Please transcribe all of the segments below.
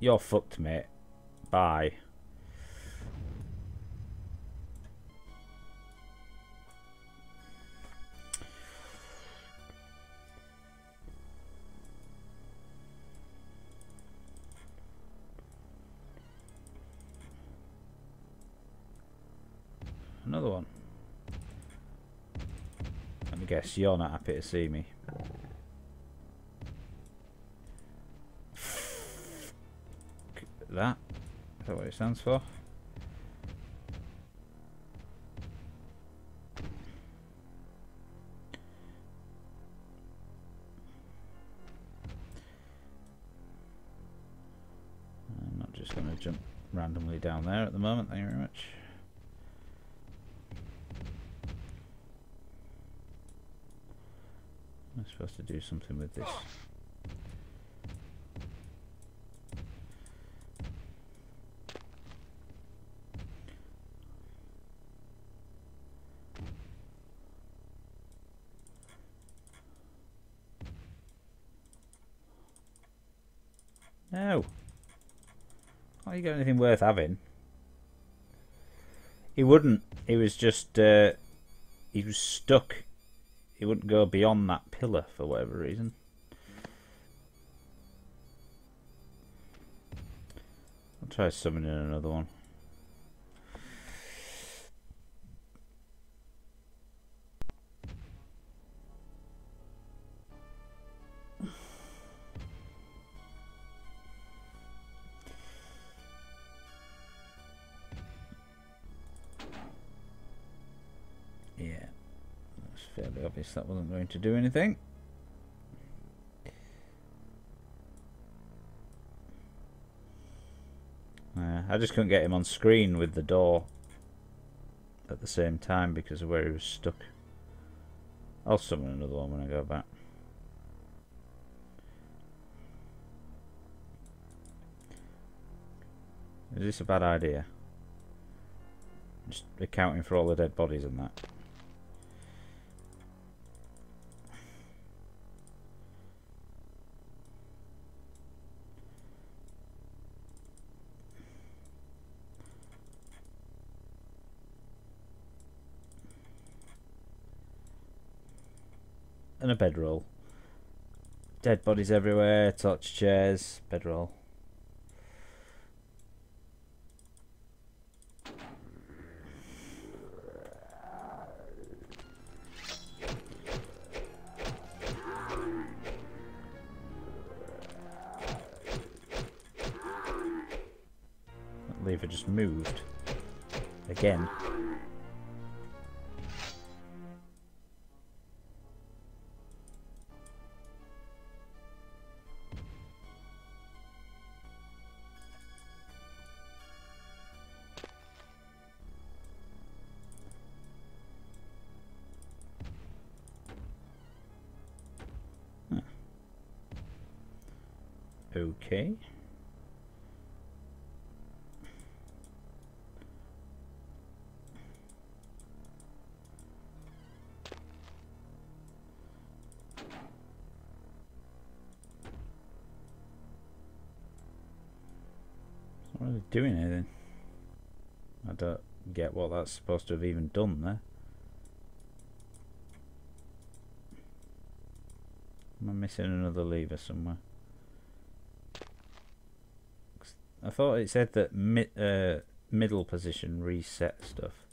You're fucked, mate. Bye. Guess, you're not happy to see me. That? Is that what it stands for? I'm not just going to jump randomly down there at the moment, thank you very much. Supposed to do something with this. No. Can't you got anything worth having? He wouldn't. He was just, uh, he was stuck. He wouldn't go beyond that pillar for whatever reason. I'll try summoning another one. That wasn't going to do anything. Uh, I just couldn't get him on screen with the door at the same time because of where he was stuck. I'll summon another one when I go back. Is this a bad idea? Just accounting for all the dead bodies and that. Bedroll. Dead bodies everywhere, torch chairs, bedroll. That lever just moved. Again. Doing anything. I don't get what that's supposed to have even done there. Am I missing another lever somewhere? I thought it said that uh, middle position reset stuff.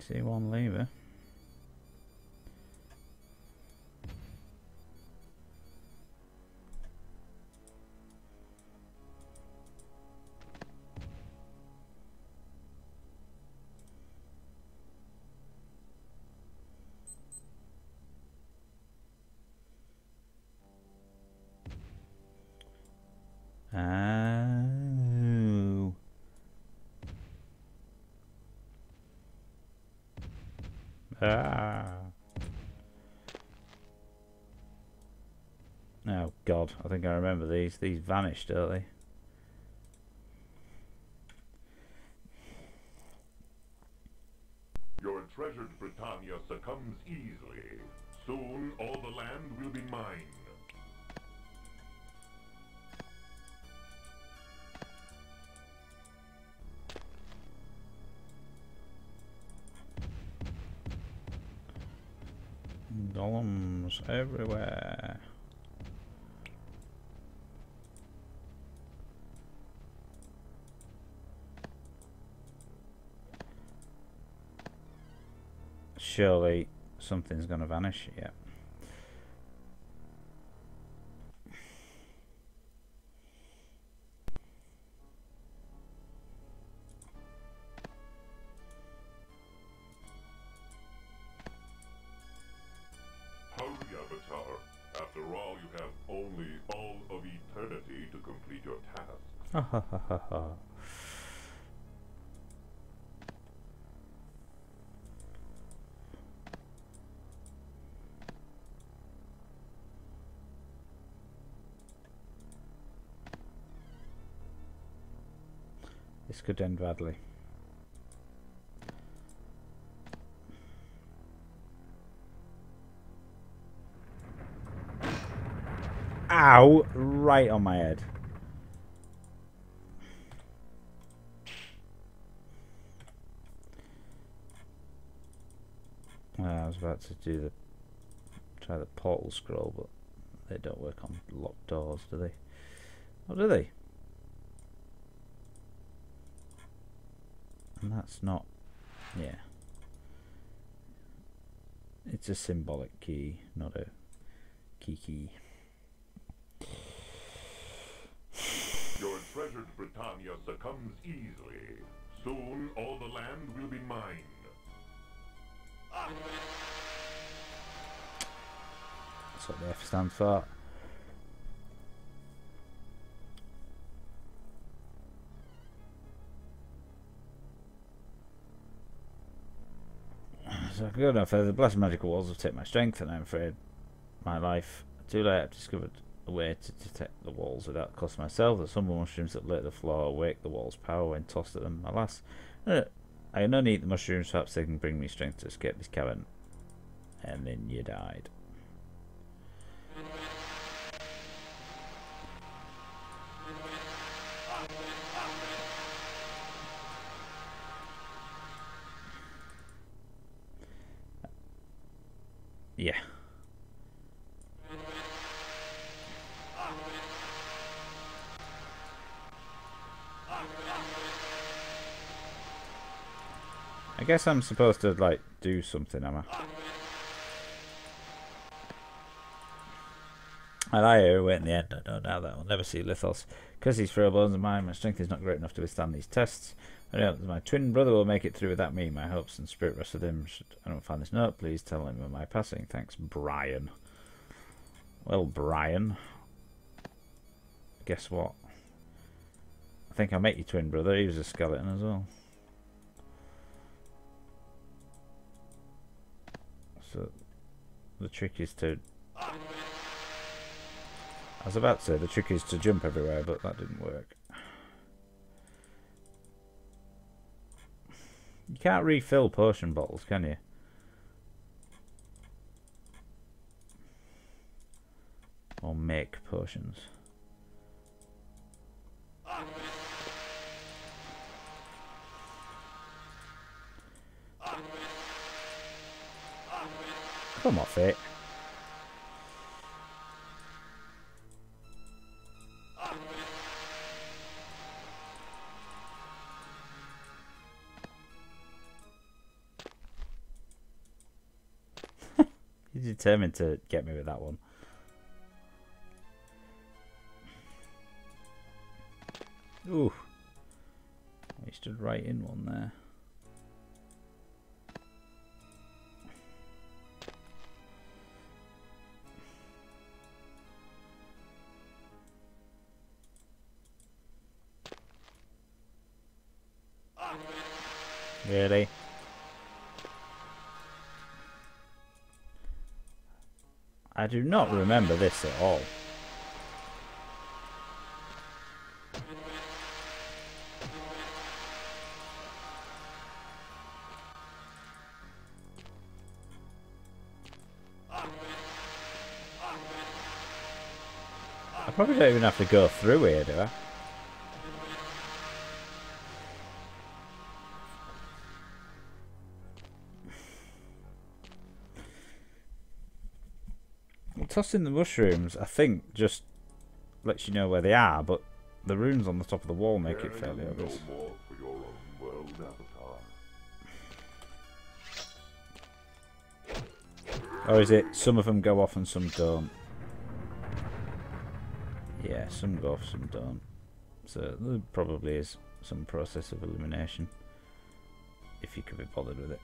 See one lever. Ah. Oh God, I think I remember these. These vanished, don't they? Everywhere. Surely something's going to vanish. Yeah. This could end badly. Ow! Right on my head. Was about to do the try the portal scroll, but they don't work on locked doors, do they? Or do they? And that's not, yeah. It's a symbolic key, not a key key. Your treasured Britannia succumbs easily. Soon all the land will be mine. That's what the F stands for. So I can go no further. The blessed magical walls have taken my strength, and I'm afraid my life. Too late, I've discovered a way to detect the walls without costing myself. The summer mushrooms that lit the floor awake the walls' power when tossed at them. Alas, uh, I can only eat the mushrooms. Perhaps they can bring me strength to escape this cavern. And then you died. Guess I'm supposed to like do something, am I? I lie here wait in the end. I don't doubt that I'll never see Lithos. Because he's frail bones of mine, my strength is not great enough to withstand these tests. I that my twin brother will make it through without me. My hopes and spirit rest with him. Should I don't find this note, please tell him of my passing. Thanks, Brian. Well, Brian. Guess what? I think I met your twin brother. He was a skeleton as well. So the trick is to. I was about to say the trick is to jump everywhere, but that didn't work. You can't refill potion bottles, can you? Or make potions. Come off it. He's determined to get me with that one. Ooh. He stood right in one there. I do not remember this at all. I probably don't even have to go through here, do I? Tossing the mushrooms, I think, just lets you know where they are, but the runes on the top of the wall make it fairly obvious. No more for your own world, Avatar. Or is it some of them go off and some don't? Yeah, some go off, some don't. So there probably is some process of elimination. If you could be bothered with it.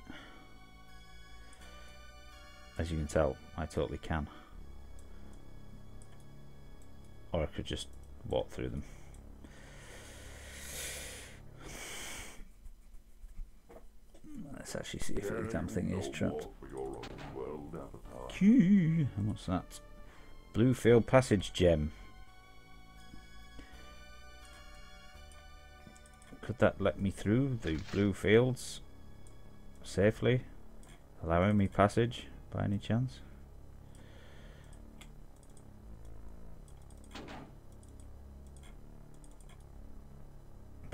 As you can tell, I totally can. Or I could just walk through them. Let's actually see if the damn thing is trapped. Q. And what's that? Bluefield Passage gem. Could that let me through the blue fields safely? Allowing me passage by any chance?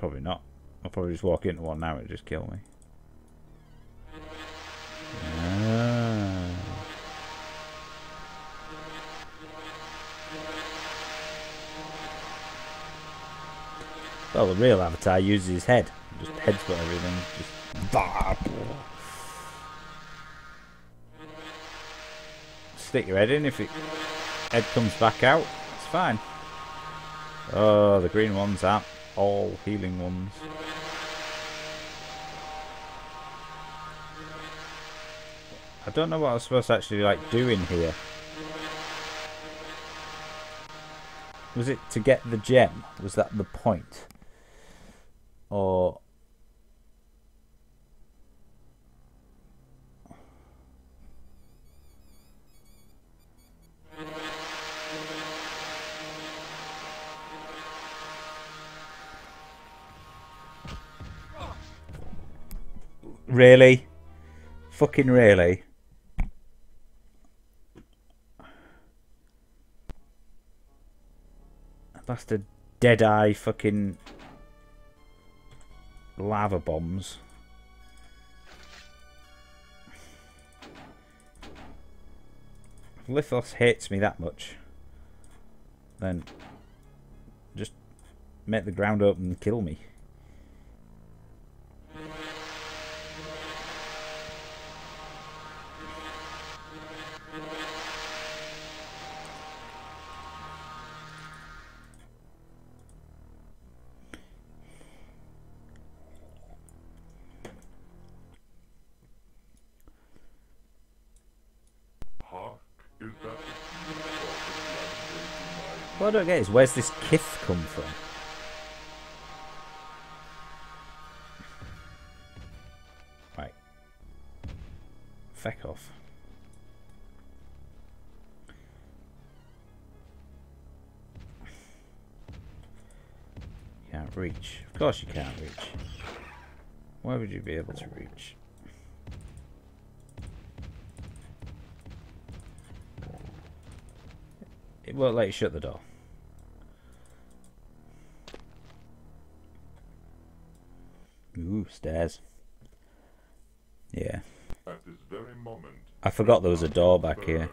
Probably not. I'll probably just walk into one now and just kill me. Ah. Well, the real Avatar uses his head. Just headbutt everything. Just. bah. Stick your head in. If it head comes back out, it's fine. Oh, the green ones aren't all healing ones. I don't know what I was supposed to actually like do in here. Was it to get the gem? Was that the point? Or Really? Fucking really? Bastard dead eye fucking lava bombs. Lithos hates me that much, then just make the ground open and kill me. What I don't get is where's this kith come from? Right. Feck off. Can't reach. Of course you can't reach. Why would you be able to reach? It won't let you shut the door. Ooh, stairs. Yeah. At this very moment, I forgot there was a door back here.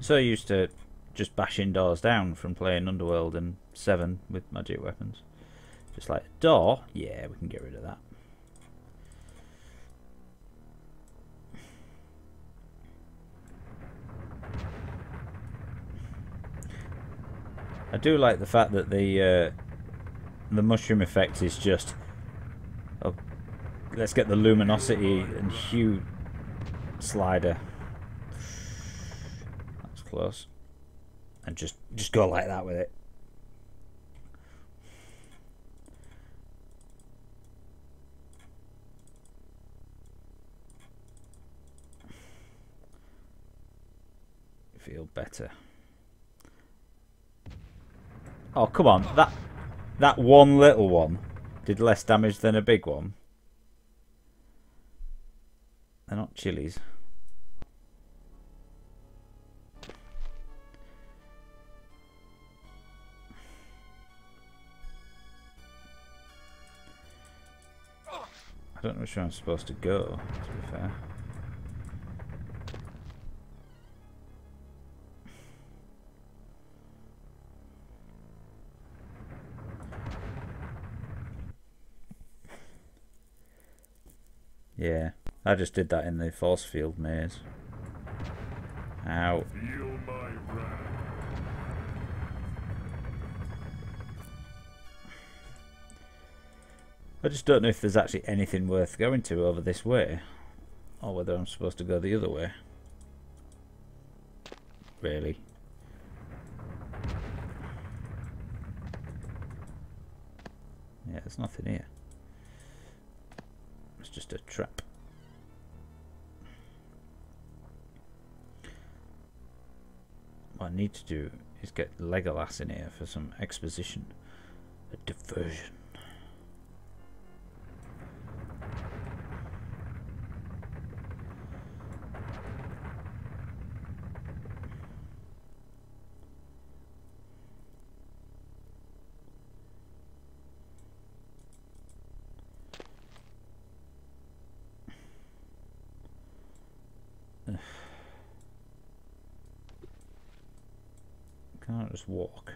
So used to just bashing doors down from playing Underworld and 7 with magic weapons. Just like, door? Yeah, we can get rid of that. I do like the fact that the uh, the mushroom effect is just oh, let's get the luminosity and hue slider that's close and just just go like that with it. Feel better. Oh come on that that one little one did less damage than a big one. They're not chilies. I don't know which way I'm supposed to go, to be fair. Yeah, I just did that in the force field maze. Ow. Just don't know if there's actually anything worth going to over this way. Or whether I'm supposed to go the other way. Really. Yeah, there's nothing here. It's just a trap. What I need to do is get Legolas in here for some exposition. A diversion. Can't just walk.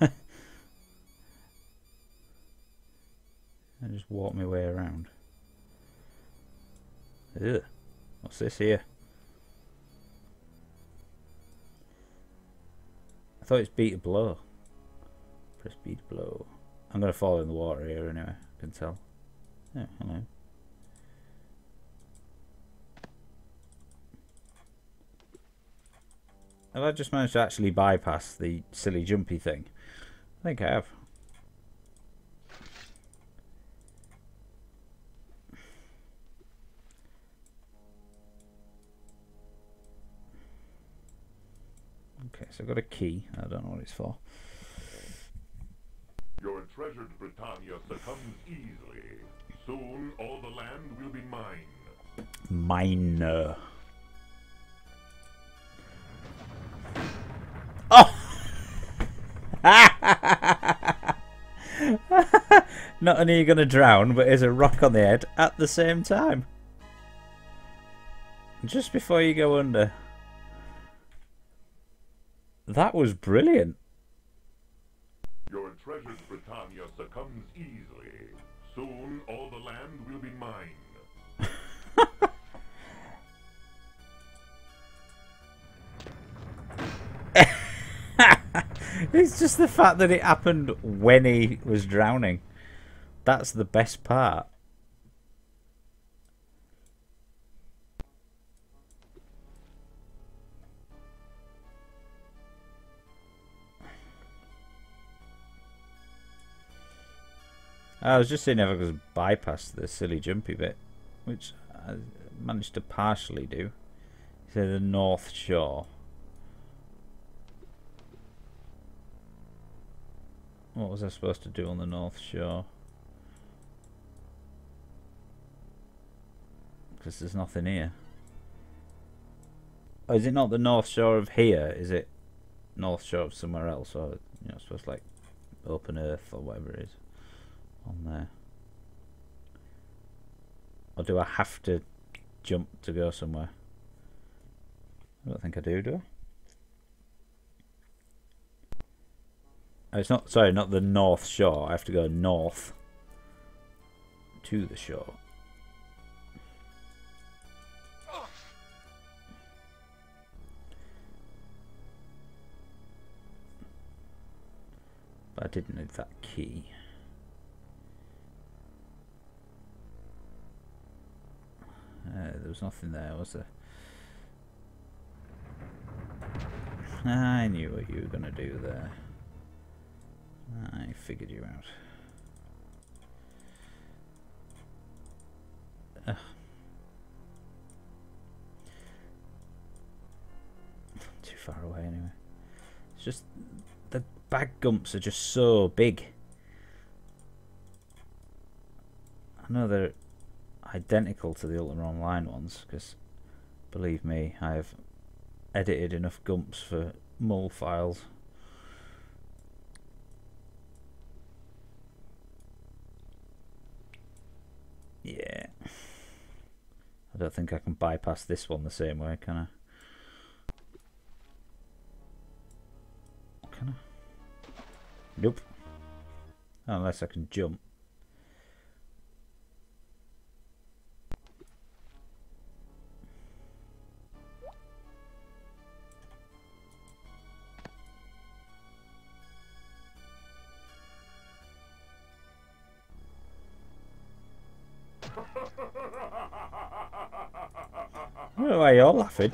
I just walk my way around. Ugh. What's this here? I thought it's beat a blow. Press to blow. I'm gonna fall in the water here anyway, I can tell. Yeah, hello. Have I just managed to actually bypass the silly jumpy thing? I think I have. Okay, so I've got a key. I don't know what it's for. Treasured Britannia succumbs easily. Soon all the land will be mine. Miner. Oh! Not only are you going to drown, but there's a rock on the head at the same time. Just before you go under. That was brilliant. Britannia succumbs easily. Soon all the land will be mine. It's just the fact that it happened when he was drowning. That's the best part. I was just seeing if I could bypass the silly jumpy bit, which I managed to partially do. Said the North Shore. What was I supposed to do on the North Shore? Because there's nothing here. Oh, is it not the North Shore of here? Is it North Shore of somewhere else? Or, you know, supposed to like open Earth or whatever it is on there? Or do I have to jump to go somewhere? I don't think I do, do I? Oh, it's not, sorry, not the North Shore. I have to go north to the shore. But I didn't need that key. Was nothing there, was there? I knew what you were going to do there. I figured you out. Ugh. Too far away anyway. It's just the bag gumps are just so big. I know they're identical to the Ultima Online ones because believe me, I have edited enough gumps for mul files. Yeah. I don't think I can bypass this one the same way, can I? Can I? Nope. Unless I can jump. Laughing?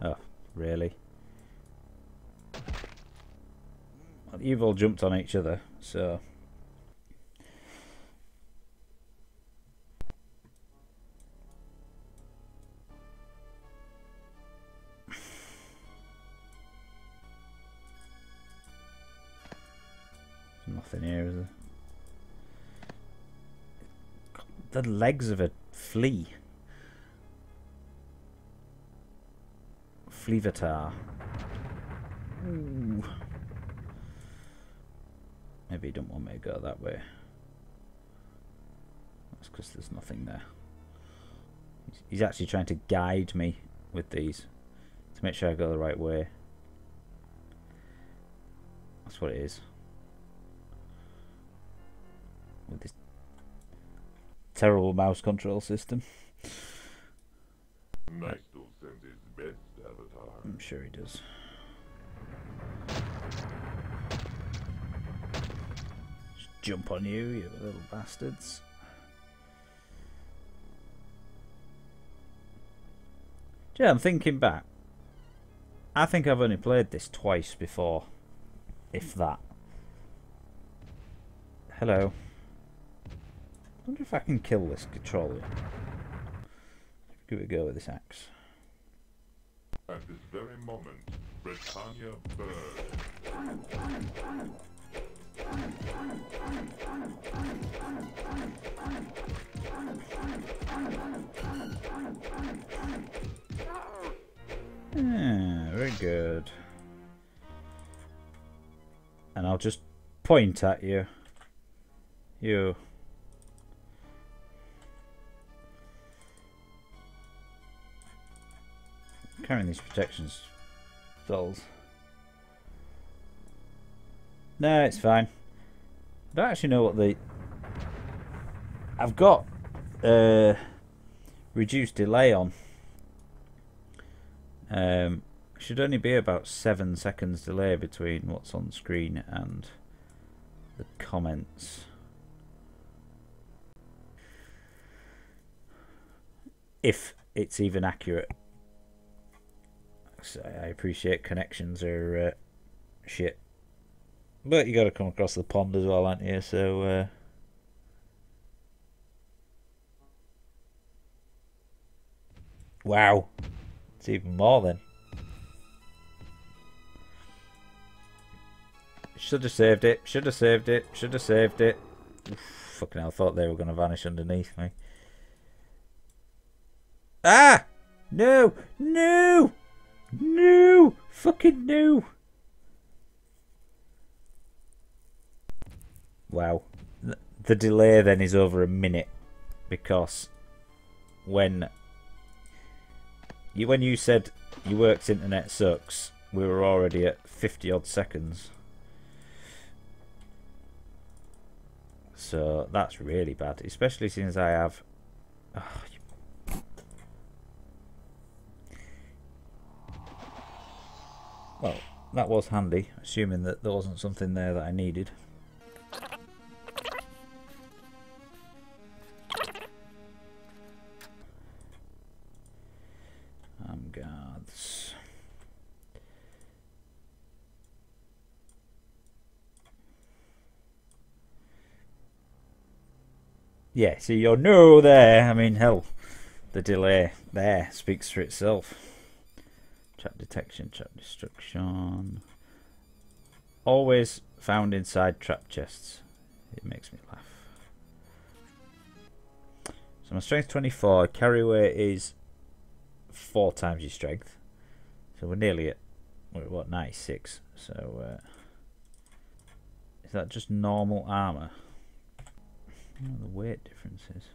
Oh, really? Well, you've all jumped on each other, so... Nothing here, is there? The legs of a flea. Fleavatar. Ooh. Maybe he don't want me to go that way. That's because there's nothing there. He's actually trying to guide me with these to make sure I go the right way. That's what it is. With this terrible mouse control system. Nice to send his best, Avatar. I'm sure he does. Just jump on you, you little bastards. Yeah, I'm thinking back. I think I've only played this twice before, if that. Hello. I wonder if I can kill this controller. Give it a go with this axe. At this very moment, Britannia burns. Yeah, very good. And I'll just point at you. You. Carrying these protections dolls. No, it's fine. I don't actually know what the. I've got uh, reduced delay on. Um, should only be about seven seconds delay between what's on screen and the comments. If it's even accurate. So I appreciate connections are uh, shit. But you got to come across the pond as well, aren't you? So. Uh, wow. It's even more then. Should have saved it. Should have saved it. Should have saved it. Oof, fucking hell, I thought they were going to vanish underneath me. Ah! No! No! No! Fucking no! Wow. The delay then is over a minute because when you when you said your work's internet sucks, we were already at 50 odd seconds. So that's really bad, especially since I have. Oh, Well, that was handy, assuming that there wasn't something there that I needed. Guards. Yeah, see, you're no there. I mean, hell, the delay there speaks for itself. Trap detection, trap destruction. Always found inside trap chests. It makes me laugh. So my strength 24, carry weight is four times your strength. So we're nearly at, what, what 96. So, uh, is that just normal armour? the weight differences.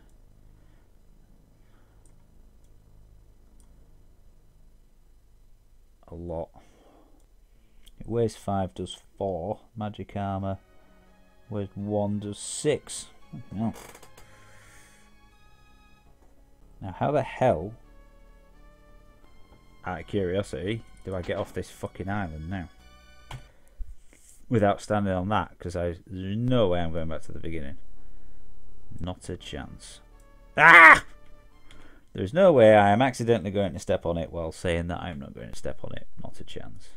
A lot. It weighs 5, does 4. Magic armour weighs 1, does 6. Now, how the hell, out of curiosity, do I get off this fucking island now? Without standing on that, because I there's no way I'm going back to the beginning. Not a chance. Ah! There's no way I am accidentally going to step on it while saying that I'm not going to step on it. Not a chance.